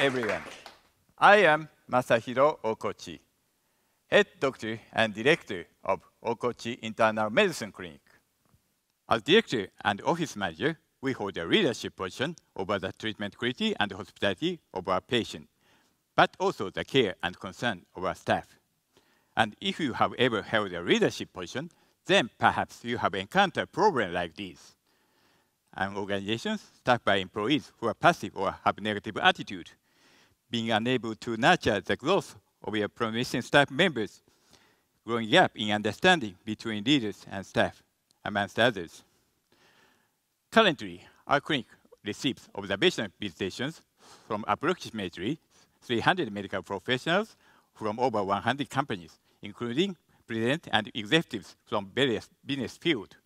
Everyone. I am Masahiro Okochi, head doctor and director of Okochi Internal Medicine Clinic. As director and office manager, we hold a leadership position over the treatment quality and hospitality of our patients, but also the care and concern of our staff. And if you have ever held a leadership position, then perhaps you have encountered problems like these. And organizations staffed by employees who are passive or have negative attitude, being unable to nurture the growth of your promising staff members, growing gap in understanding between leaders and staff, amongst others. Currently, our clinic receives observation visitations from approximately 300 medical professionals from over 100 companies, including presidents and executives from various business fields.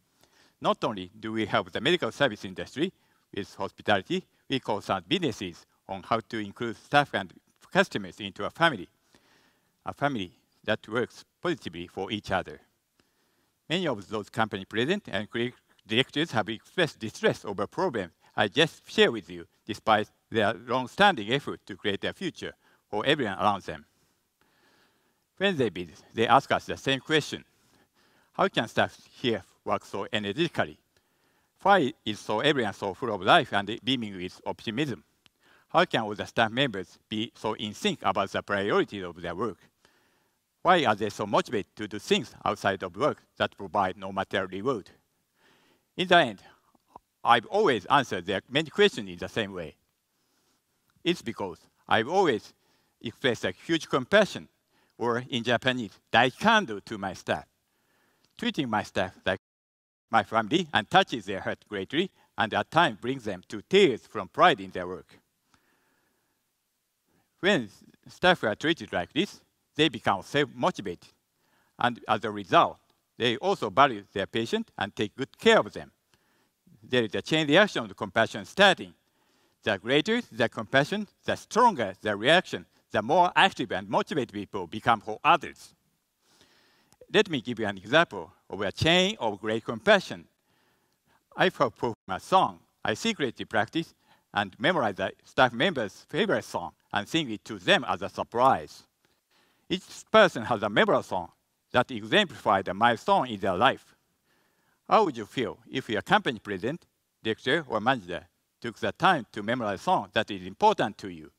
Not only do we help the medical service industry with hospitality, we consult businesses on how to include staff and customers into a family, a family that works positively for each other. Many of those company presidents and directors have expressed distress over problems I just shared with you, despite their long-standing effort to create a future for everyone around them. When they visit, they ask us the same question. How can staff here work so energetically? Why is so everyone so full of life and beaming with optimism? How can all the staff members be so in sync about the priorities of their work? Why are they so motivated to do things outside of work that provide no material reward? In the end, I've always answered their many questions in the same way. It's because I've always expressed a huge compassion, or in Japanese, daikando to my staff, treating my staff like my family and touches their heart greatly, and at times brings them to tears from pride in their work. When staff are treated like this, they become self-motivated, and as a result, they also value their patient and take good care of them. There is a chain reaction of compassion starting. The greater the compassion, the stronger the reaction, the more active and motivated people become for others. Let me give you an example of a chain of great compassion. I perform a song. I secretly practice and memorize the staff member's favorite song and sing it to them as a surprise. Each person has a memorable song that exemplify the milestone in their life. How would you feel if your company president, director, or manager took the time to memorize a song that is important to you?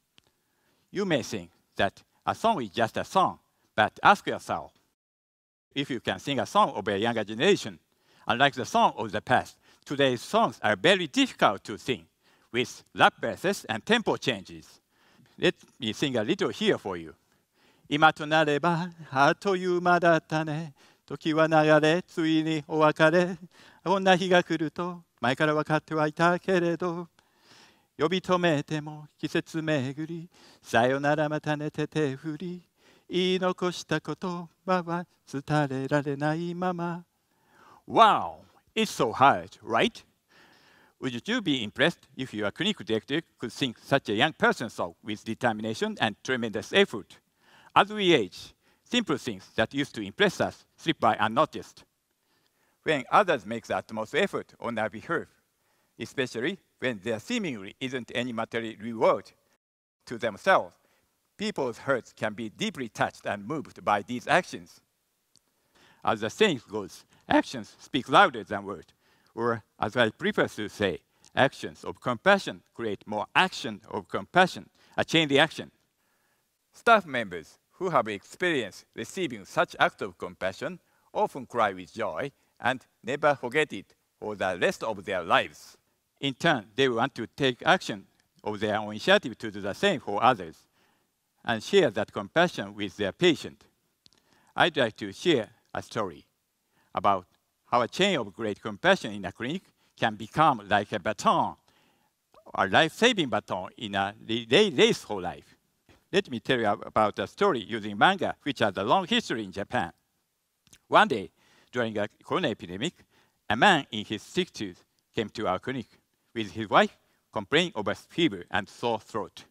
You may think that a song is just a song, but ask yourself if you can sing a song of a younger generation. Unlike the song of the past, today's songs are very difficult to sing with rap verses and tempo changes. Let me sing a little here for you. 今となればあっという間だったね時は流れついにお別れこんな日が来ると前から分かってはいたけれど呼び止めても季節巡りさよならまた寝て手振り言い残した言葉は伝えられないまま Wow! It's so hard, right? Would you be impressed if your clinical director could sing such a young person song with determination and tremendous effort? As we age, simple things that used to impress us slip by unnoticed. When others make the utmost effort on our behalf, especially when there seemingly isn't any material reward to themselves, people's hearts can be deeply touched and moved by these actions. As the saying goes, actions speak louder than words, or as I prefer to say, actions of compassion create more action of compassion, a chain reaction. Staff members who have experienced receiving such acts of compassion often cry with joy and never forget it for the rest of their lives. In turn, they want to take action of their own initiative to do the same for others and share that compassion with their patient. I'd like to share a story about a chain of great compassion in a clinic can become like a baton, a life-saving baton in a race for life. Let me tell you about a story using manga, which has a long history in Japan. One day, during a corona epidemic, a man in his 60s came to our clinic with his wife complaining of a fever and sore throat.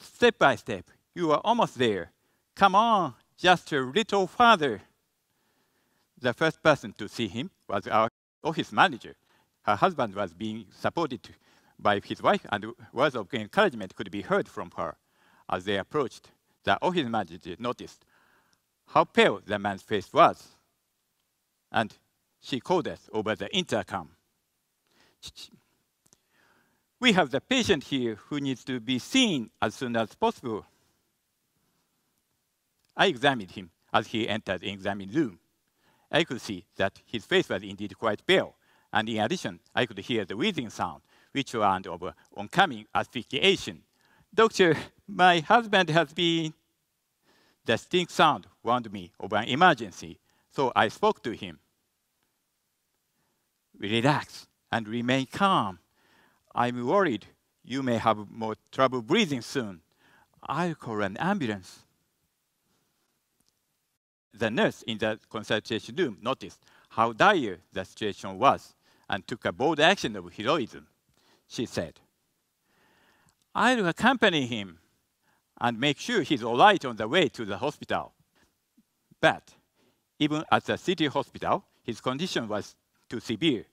Step by step, you are almost there. Come on, just a little farther. The first person to see him was our office manager. Her husband was being supported by his wife, and words of encouragement could be heard from her as they approached. The office manager noticed how pale the man's face was, and she called us over the intercom. We have the patient here who needs to be seen as soon as possible. I examined him as he entered the examining room. I could see that his face was indeed quite pale, and in addition, I could hear the wheezing sound, which warned of oncoming asphyxiation. Doctor, my husband has been... The stink sound warned me of an emergency, so I spoke to him. Relax and remain calm. I'm worried you may have more trouble breathing soon. I'll call an ambulance. The nurse in the consultation room noticed how dire the situation was and took a bold action of heroism. She said, I'll accompany him and make sure he's all right on the way to the hospital. But even at the city hospital, his condition was too severe,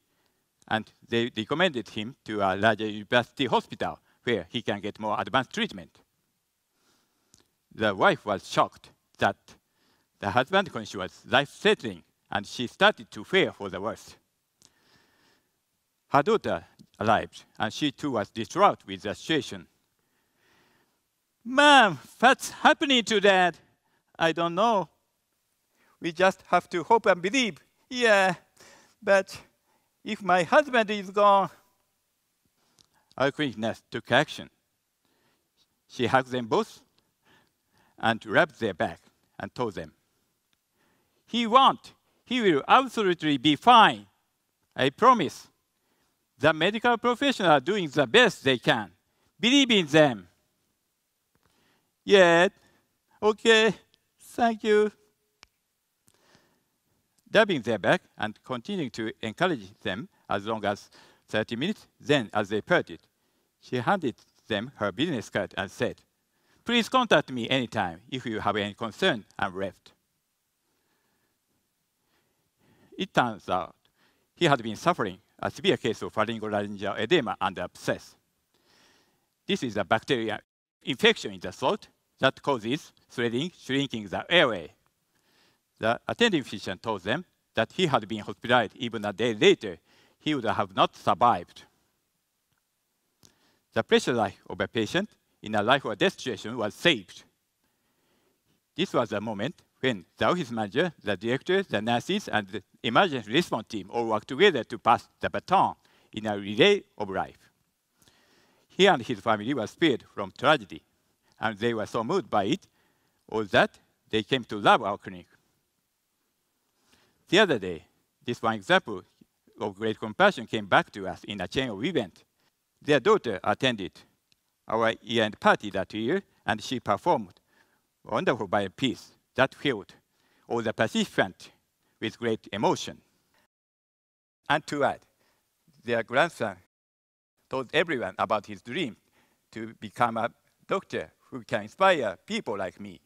and they recommended him to a larger university hospital where he can get more advanced treatment. The wife was shocked that the husband's condition was life-threatening, and she started to fear for the worst. Her daughter arrived, and she too was distraught with the situation. Mom, what's happening to dad? I don't know. We just have to hope and believe. Yeah, but if my husband is gone. Our nurse took action. She hugged them both and rubbed their back and told them, He won't. He will absolutely be fine. I promise. The medical professionals are doing the best they can. Believe in them. Yeah, okay, thank you. Dabbing their back and continuing to encourage them as long as 30 minutes, then as they parted, she handed them her business card and said, Please contact me anytime if you have any concern and left. It turns out he had been suffering a severe case of pharyngolaryngeal edema and abscess. This is a bacterial infection in the throat that causes swelling, shrinking the airway. The attending physician told them that he had been hospitalized even a day later, he would have not survived. The precious life of a patient in a life or death situation was saved. This was the moment when the office manager, the director, the nurses, and the emergency response team all work together to pass the baton in a relay of life. He and his family were spared from tragedy, and they were so moved by it, all that they came to love our clinic. The other day, this one example of great compassion came back to us in a chain of events. Their daughter attended our year-end party that year, and she performed wonderful by a piece that filled all the participants with great emotion. And to add, their grandson told everyone about his dream to become a doctor who can inspire people like me.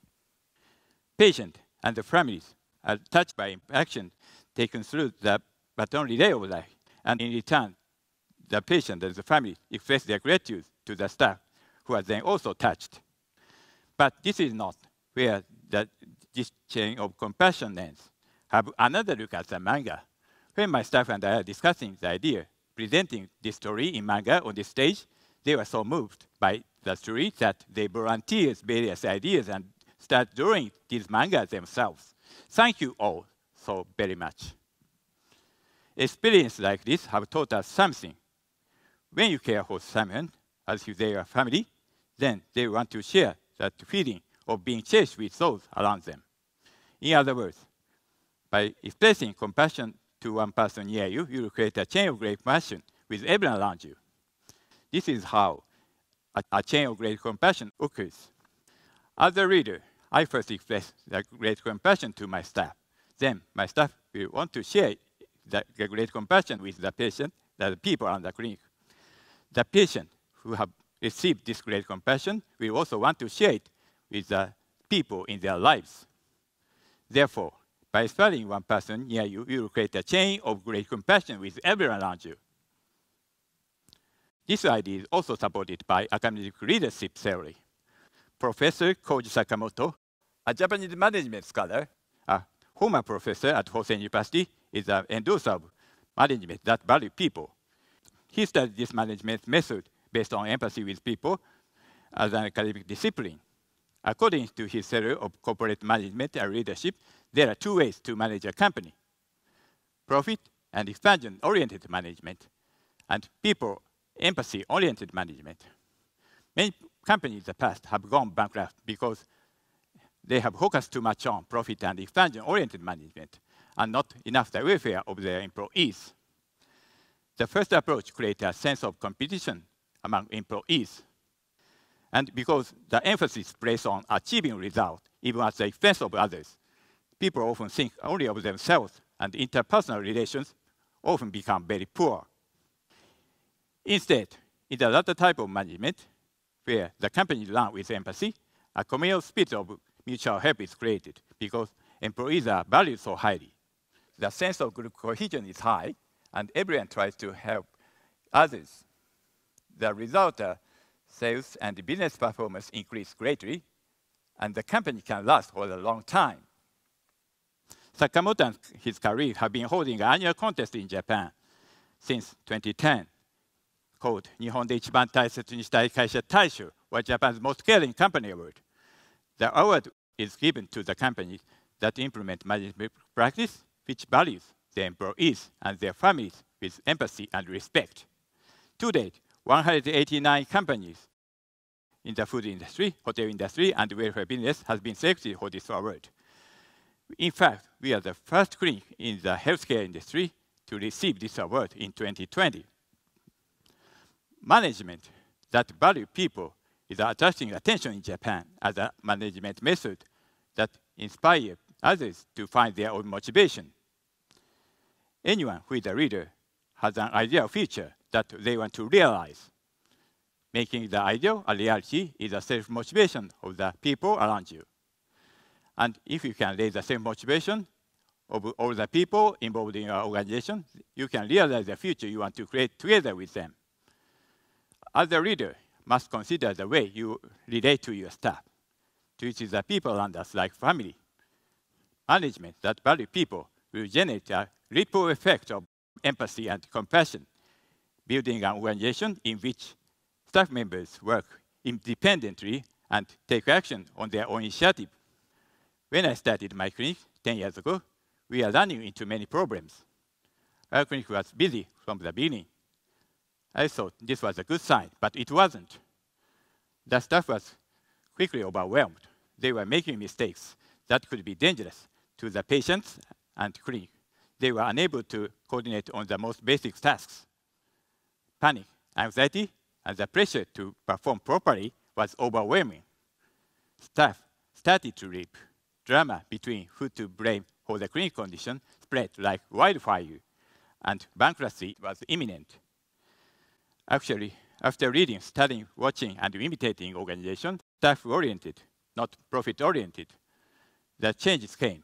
Patients and the families are touched by action taken through the baton relay of life, and in return, the patient and the family express their gratitude to the staff, who are then also touched. But this is not where the this chain of compassion ends. Have another look at the manga. When my staff and I are discussing the idea, presenting this story in manga on this stage, they were so moved by the story that they volunteered various ideas and start drawing these mangas themselves. Thank you all so very much. Experiences like this have taught us something. When you care for someone as if they are family, then they want to share that feeling of being cherished with those around them. In other words, by expressing compassion to one person near you, you will create a chain of great compassion with everyone around you. This is how a, a chain of great compassion occurs. As a reader, I first express the great compassion to my staff. Then my staff will want to share the, the great compassion with the patient, the people around the clinic. The patient who have received this great compassion will also want to share it with the people in their lives. Therefore, by inspiring one person near you, you will create a chain of great compassion with everyone around you. This idea is also supported by academic leadership theory. Professor Koji Sakamoto, a Japanese management scholar, a former professor at Hosei University, is an endorser of management that value people. He studied this management method based on empathy with people as an academic discipline. According to his theory of corporate management and leadership, there are two ways to manage a company profit and expansion oriented management, and people empathy oriented management. Many companies in the past have gone bankrupt because they have focused too much on profit and expansion oriented management and not enough the welfare of their employees. The first approach creates a sense of competition among employees. And because the emphasis placed on achieving results, even at the expense of others, people often think only of themselves, and interpersonal relations often become very poor. Instead, in the latter type of management, where the company is run with empathy, a communal spirit of mutual help is created because employees are valued so highly. The sense of group cohesion is high, and everyone tries to help others. The result, uh, sales and business performance increase greatly, and the company can last for a long time. Sakamoto and his colleagues have been holding an annual contest in Japan since 2010, called Nihon de Ichiban Taisetsu ni Shitai Kaisha Taisho, or Japan's Most Caring Company Award. The award is given to the companies that implement management practice which values their employees and their families with empathy and respect. To date, 189 companies in the food industry, hotel industry, and welfare business has been selected for this award. In fact, we are the first clinic in the healthcare industry to receive this award in 2020. Management that value people is attracting attention in Japan as a management method that inspires others to find their own motivation. Anyone who is a leader has an ideal future that they want to realize. Making the ideal a reality is a self-motivation of the people around you. And if you can raise the same motivation of all the people involved in your organization, you can realize the future you want to create together with them. As a leader, must consider the way you relate to your staff, to which the people around us like family. Management that value people will generate a ripple effect of empathy and compassion, building an organization in which staff members work independently and take action on their own initiative. When I started my clinic 10 years ago, we are running into many problems. Our clinic was busy from the beginning. I thought this was a good sign, but it wasn't. The staff was quickly overwhelmed. They were making mistakes that could be dangerous to the patients and clinic. They were unable to coordinate on the most basic tasks. Panic, anxiety, and the pressure to perform properly was overwhelming. Staff started to leap. Drama between who to blame for the clinic condition spread like wildfire, and bankruptcy was imminent. Actually, after reading, studying, watching, and imitating organizations, staff-oriented, not profit-oriented, the changes came.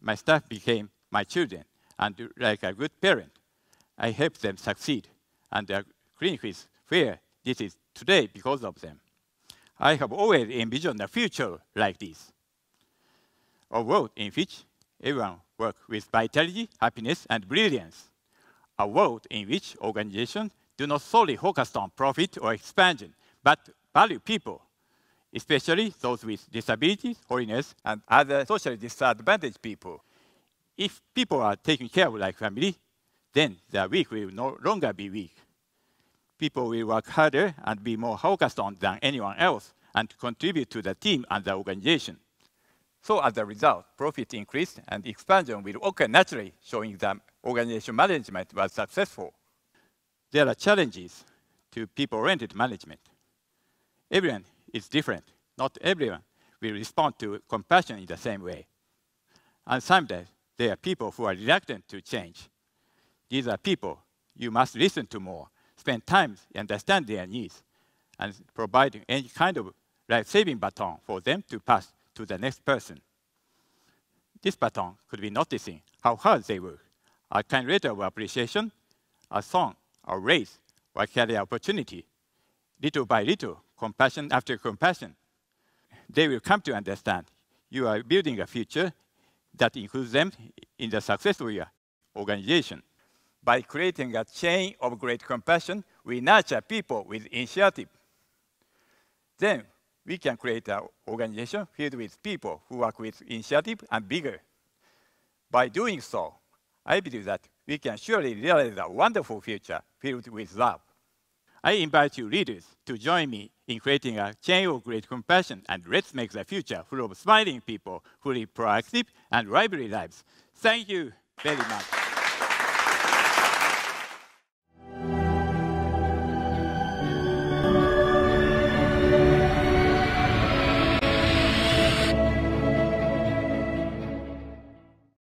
My staff became my children, and like a good parent, I helped them succeed, and the clinic is where this is today because of them. I have always envisioned a future like this, a world in which everyone works with vitality, happiness, and brilliance, a world in which organizations do not solely focus on profit or expansion, but value people, especially those with disabilities, holiness, and other socially disadvantaged people. If people are taken care of like family, then the weak will no longer be weak. People will work harder and be more focused on than anyone else and contribute to the team and the organization. So as a result, profit increased and expansion will occur naturally, showing that organization management was successful there are challenges to people-oriented management. Everyone is different. Not everyone will respond to compassion in the same way. And sometimes there are people who are reluctant to change. These are people you must listen to more, spend time understand their needs, and provide any kind of life-saving baton for them to pass to the next person. This baton could be noticing how hard they work, a kind letter of appreciation, a song, a race, or a career opportunity, little by little, compassion after compassion, they will come to understand you are building a future that includes them in the success of your organization. By creating a chain of great compassion, we nurture people with initiative. Then we can create an organization filled with people who work with initiative and bigger. By doing so, I believe that we can surely realize a wonderful future filled with love. I invite you leaders to join me in creating a chain of great compassion and let's make the future full of smiling people who live proactive and lively lives. Thank you very much.